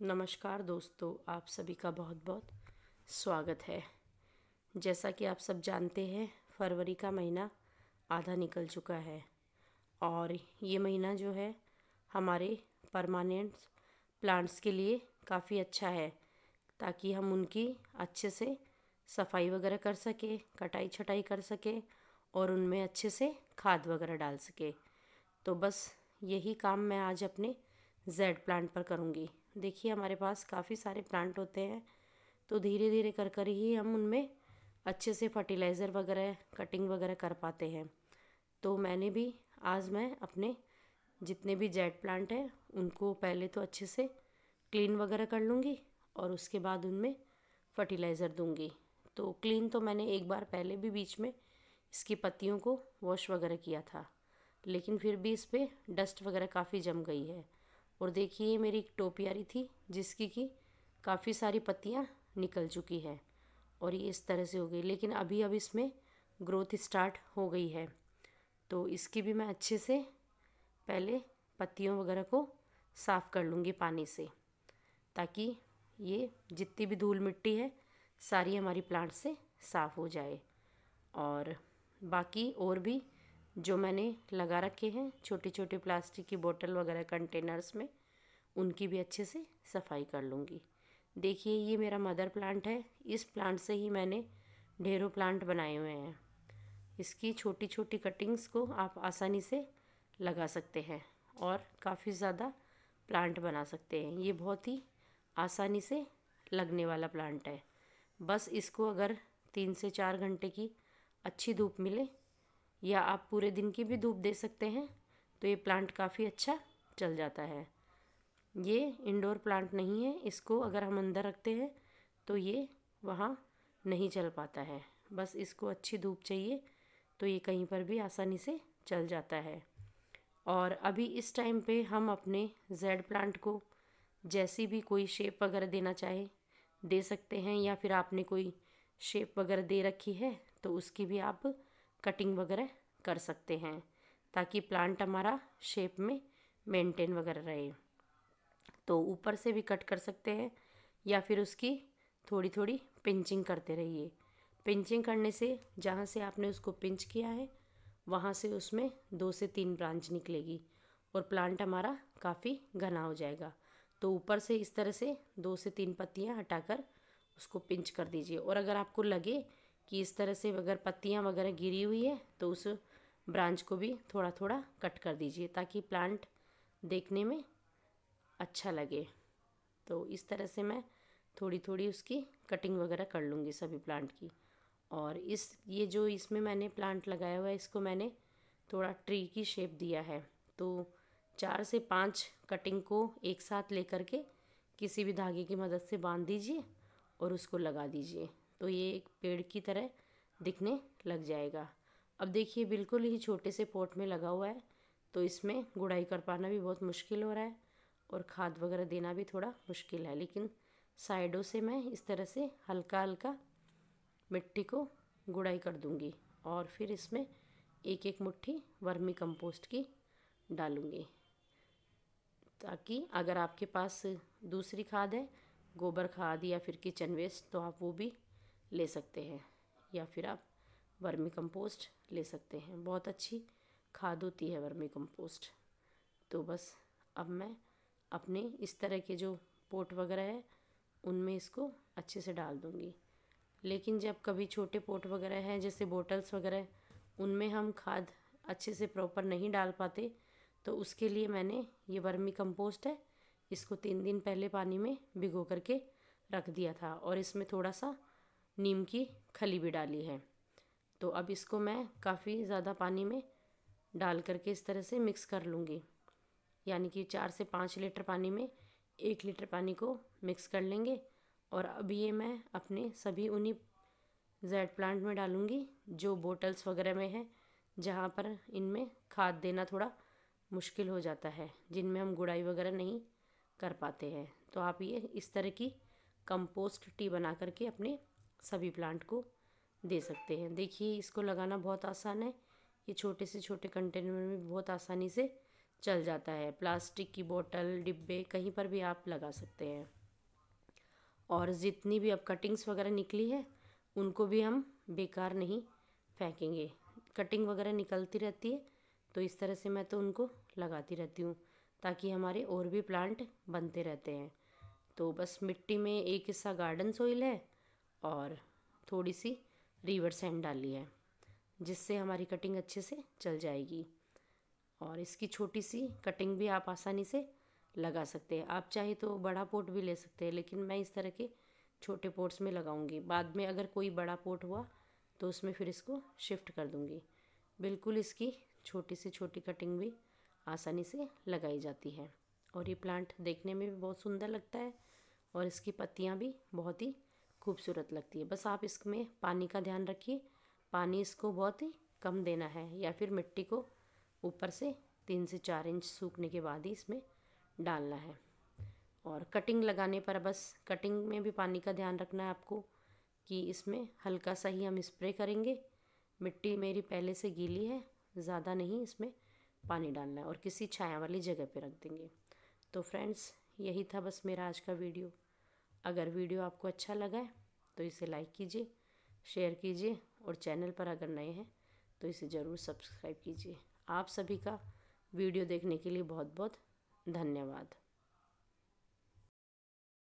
नमस्कार दोस्तों, आप सभी का बहुत बहुत स्वागत है। जैसा कि आप सब जानते हैं, फरवरी का महीना आधा निकल चुका है और ये महीना जो है, हमारे परमानेंट प्लांट्स के लिए काफ़ी अच्छा है, ताकि हम उनकी अच्छे से सफ़ाई वगैरह कर सके कटाई छटाई कर सके और उनमें अच्छे से खाद वगैरह डाल सके। तो बस यही काम मैं आज अपने जेड प्लांट पर करूँगी। देखिए, हमारे पास काफ़ी सारे प्लांट होते हैं तो धीरे धीरे कर कर ही हम उनमें अच्छे से फर्टिलाइज़र वगैरह, कटिंग वगैरह कर पाते हैं। तो मैंने भी, आज मैं अपने जितने भी जेड प्लांट हैं, उनको पहले तो अच्छे से क्लीन वगैरह कर लूँगी और उसके बाद उनमें फर्टिलाइज़र दूँगी। तो क्लीन तो मैंने एक बार पहले भी बीच में इसकी पत्तियों को वॉश वगैरह किया था, लेकिन फिर भी इस पर डस्ट वगैरह काफ़ी जम गई है। और देखिए, ये मेरी एक टोपी आ रही थी, जिसकी कि काफ़ी सारी पत्तियाँ निकल चुकी है और ये इस तरह से हो गई। लेकिन अभी, अब इसमें ग्रोथ स्टार्ट हो गई है। तो इसकी भी मैं अच्छे से पहले पत्तियों वगैरह को साफ़ कर लूँगी पानी से, ताकि ये जितनी भी धूल मिट्टी है, सारी हमारी प्लांट से साफ़ हो जाए। और बाकी और भी जो मैंने लगा रखे हैं छोटे छोटे प्लास्टिक की बोतल वगैरह कंटेनर्स में, उनकी भी अच्छे से सफ़ाई कर लूँगी। देखिए, ये मेरा मदर प्लांट है। इस प्लांट से ही मैंने ढेरों प्लांट बनाए हुए हैं। इसकी छोटी छोटी कटिंग्स को आप आसानी से लगा सकते हैं और काफ़ी ज़्यादा प्लांट बना सकते हैं। ये बहुत ही आसानी से लगने वाला प्लांट है। बस इसको अगर तीन से चार घंटे की अच्छी धूप मिले या आप पूरे दिन की भी धूप दे सकते हैं तो ये प्लांट काफ़ी अच्छा चल जाता है। ये इंडोर प्लांट नहीं है, इसको अगर हम अंदर रखते हैं तो ये वहाँ नहीं चल पाता है। बस इसको अच्छी धूप चाहिए तो ये कहीं पर भी आसानी से चल जाता है। और अभी इस टाइम पे हम अपने जेड प्लांट को जैसी भी कोई शेप वगैरह देना चाहे, दे सकते हैं या फिर आपने कोई शेप वगैरह दे रखी है तो उसकी भी आप कटिंग वगैरह कर सकते हैं, ताकि प्लांट हमारा शेप में मेंटेन वगैरह रहे। तो ऊपर से भी कट कर सकते हैं, या फिर उसकी थोड़ी थोड़ी पिंचिंग करते रहिए। पिंचिंग करने से, जहाँ से आपने उसको पिंच किया है, वहाँ से उसमें दो से तीन ब्रांच निकलेगी, और प्लांट हमारा काफ़ी घना हो जाएगा। तो ऊपर से इस तरह से दो से तीन पत्तियाँ हटाकर उसको पिंच कर दीजिए। और अगर आपको लगे कि इस तरह से अगर पत्तियाँ वगैरह गिरी हुई है तो उस ब्रांच को भी थोड़ा थोड़ा कट कर दीजिए ताकि प्लांट देखने में अच्छा लगे। तो इस तरह से मैं थोड़ी थोड़ी उसकी कटिंग वगैरह कर लूँगी सभी प्लांट की। और इस, ये जो इसमें मैंने प्लांट लगाया हुआ है, इसको मैंने थोड़ा ट्री की शेप दिया है। तो चार से पाँच कटिंग को एक साथ लेकर के किसी भी धागे की मदद से बाँध दीजिए और उसको लगा दीजिए। तो ये एक पेड़ की तरह दिखने लग जाएगा। अब देखिए, बिल्कुल ही छोटे से पोट में लगा हुआ है तो इसमें गुड़ाई कर पाना भी बहुत मुश्किल हो रहा है और खाद वगैरह देना भी थोड़ा मुश्किल है। लेकिन साइडों से मैं इस तरह से हल्का हल्का मिट्टी को गुड़ाई कर दूँगी और फिर इसमें एक एक मुट्ठी वर्मी कंपोस्ट की डालूँगी, ताकि अगर आपके पास दूसरी खाद है, गोबर खाद या फिर किचन वेस्ट तो आप वो भी ले सकते हैं या फिर आप वर्मी कंपोस्ट ले सकते हैं। बहुत अच्छी खाद होती है वर्मी कंपोस्ट तो बस अब मैं अपने इस तरह के जो पोट वगैरह है, उनमें इसको अच्छे से डाल दूँगी। लेकिन जब कभी छोटे पोट वगैरह हैं, जैसे बोटल्स वगैरह, उनमें हम खाद अच्छे से प्रॉपर नहीं डाल पाते तो उसके लिए मैंने ये वर्मी कंपोस्ट है, इसको तीन दिन पहले पानी में भिगो करके रख दिया था और इसमें थोड़ा सा नीम की खली भी डाली है। तो अब इसको मैं काफ़ी ज़्यादा पानी में डाल करके इस तरह से मिक्स कर लूँगी। यानी कि चार से पाँच लीटर पानी में एक लीटर पानी को मिक्स कर लेंगे और अब ये मैं अपने सभी उन्हीं जेड प्लांट में डालूँगी जो बोटल्स वगैरह में है, जहाँ पर इनमें खाद देना थोड़ा मुश्किल हो जाता है, जिनमें हम गुड़ाई वगैरह नहीं कर पाते हैं। तो आप ये इस तरह की कंपोस्ट टी बना करके अपने सभी प्लांट को दे सकते हैं। देखिए, इसको लगाना बहुत आसान है। ये छोटे से छोटे कंटेनर में बहुत आसानी से चल जाता है। प्लास्टिक की बोतल, डिब्बे, कहीं पर भी आप लगा सकते हैं। और जितनी भी अब कटिंग्स वगैरह निकली है, उनको भी हम बेकार नहीं फेंकेंगे। कटिंग वगैरह निकलती रहती है तो इस तरह से मैं तो उनको लगाती रहती हूँ, ताकि हमारे और भी प्लांट बनते रहते हैं। तो बस मिट्टी में एक हिस्सा गार्डन सोइल है और थोड़ी सी रिवर सैंड डाली है, जिससे हमारी कटिंग अच्छे से चल जाएगी। और इसकी छोटी सी कटिंग भी आप आसानी से लगा सकते हैं। आप चाहे तो बड़ा पोट भी ले सकते हैं, लेकिन मैं इस तरह के छोटे पोट्स में लगाऊँगी। बाद में अगर कोई बड़ा पोट हुआ तो उसमें फिर इसको शिफ्ट कर दूँगी। बिल्कुल इसकी छोटी से छोटी कटिंग भी आसानी से लगाई जाती है। और ये प्लांट देखने में भी बहुत सुंदर लगता है और इसकी पत्तियाँ भी बहुत ही खूबसूरत लगती है। बस आप इसमें पानी का ध्यान रखिए। पानी इसको बहुत ही कम देना है या फिर मिट्टी को ऊपर से तीन से चार इंच सूखने के बाद ही इसमें डालना है। और कटिंग लगाने पर बस कटिंग में भी पानी का ध्यान रखना है आपको कि इसमें हल्का सा ही हम स्प्रे करेंगे। मिट्टी मेरी पहले से गीली है, ज़्यादा नहीं इसमें पानी डालना है और किसी छाया वाली जगह पे रख देंगे। तो फ्रेंड्स, यही था बस मेरा आज का वीडियो। अगर वीडियो आपको अच्छा लगा है तो इसे लाइक कीजिए शेयर कीजिए और चैनल पर अगर नए हैं तो इसे ज़रूर सब्सक्राइब कीजिए। आप सभी का वीडियो देखने के लिए बहुत बहुत धन्यवाद।